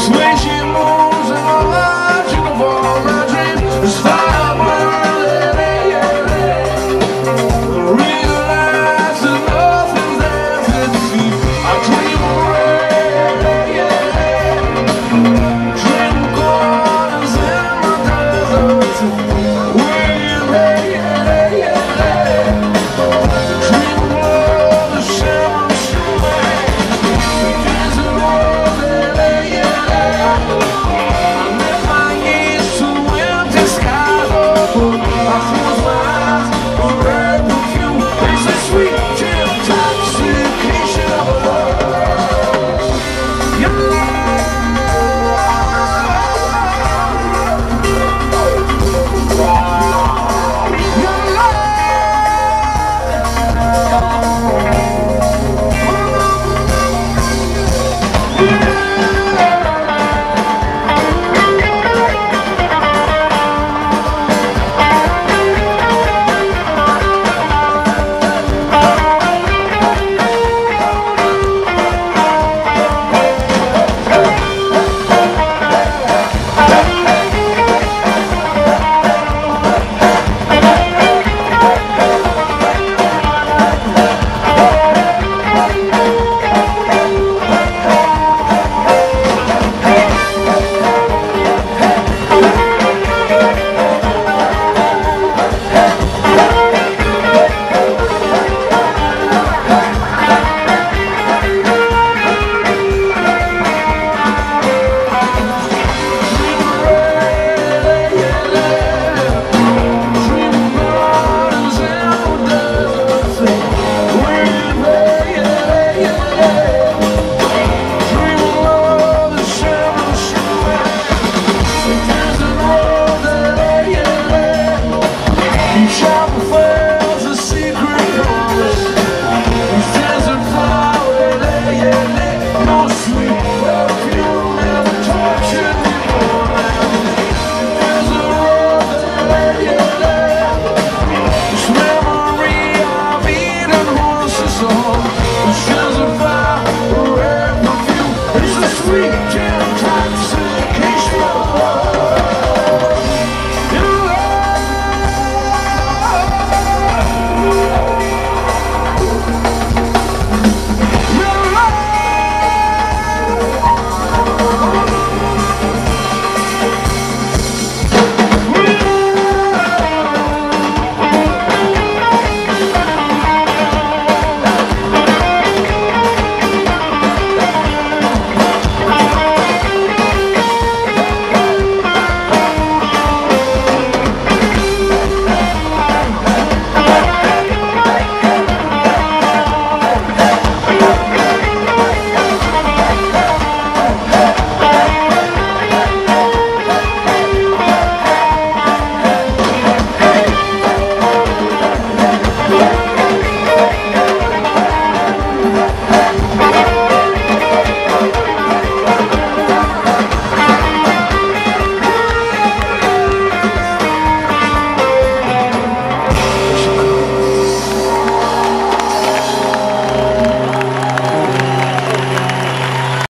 persuasion. Yeah.